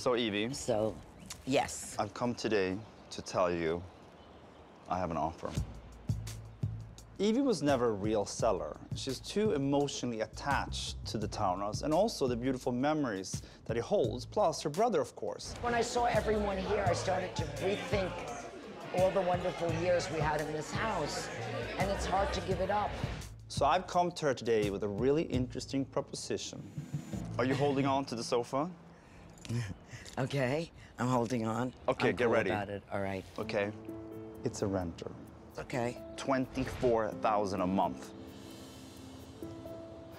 So, Evie, So, yes. I've come today to tell you I have an offer. Evie was never a real seller. She's too emotionally attached to the townhouse and also the beautiful memories that it holds, plus her brother, of course. When I saw everyone here, I started to rethink all the wonderful years we had in this house, and it's hard to give it up. So I've come to her today with a really interesting proposition. Are you holding on to the sofa? Okay, I'm holding on. Okay, I'm get cool ready. about it. All right. Okay. It's a renter. Okay. 24,000 a month,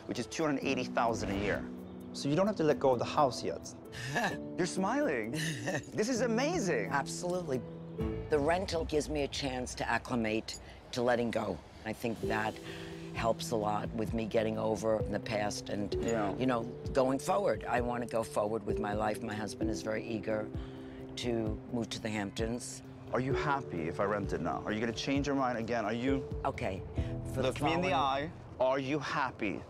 which is 280,000 a year. So you don't have to let go of the house yet. You're smiling. this is amazing. Absolutely. The rental gives me a chance to acclimate to letting go. I think that helps a lot with me getting over in the past and, Yeah. you know, going forward. I want to go forward with my life. My husband is very eager to move to the Hamptons. Are you happy if I rent it now? Are you gonna change your mind again? Are you, Okay. For look the me in the eye, are you happy?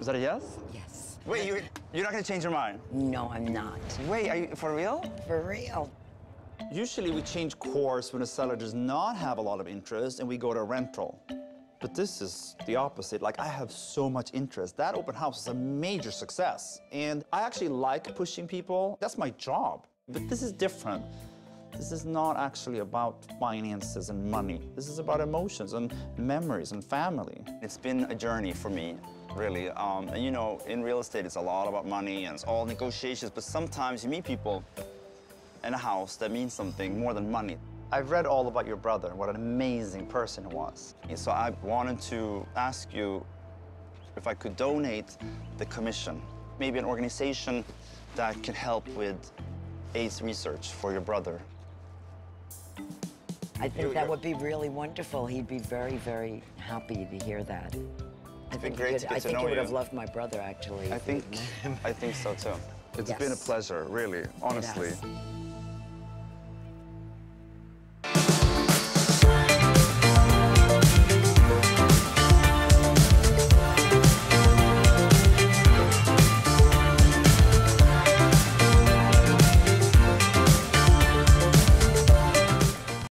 Is that a yes? Yes. Wait, you, you're not gonna change your mind? No, I'm not. Wait, are you, for real? For real. Usually we change course when a seller does not have a lot of interest and we go to rental. But this is the opposite. Like, I have so much interest. That open house is a major success. And I actually like pushing people. That's my job. But this is different. This is not actually about finances and money. This is about emotions and memories and family. It's been a journey for me, really. Um, and you know, in real estate, it's a lot about money and it's all negotiations. But sometimes you meet people in a house that means something more than money. I've read all about your brother and what an amazing person he was. And so I wanted to ask you if I could donate the commission, maybe an organization that can help with AIDS research for your brother. I think that you- would be really wonderful. He'd be very, very happy to hear that. I think, he great could- to get I to think know he would you. have loved my brother, actually. I think, I think so too. It's been a pleasure, really, honestly. It has.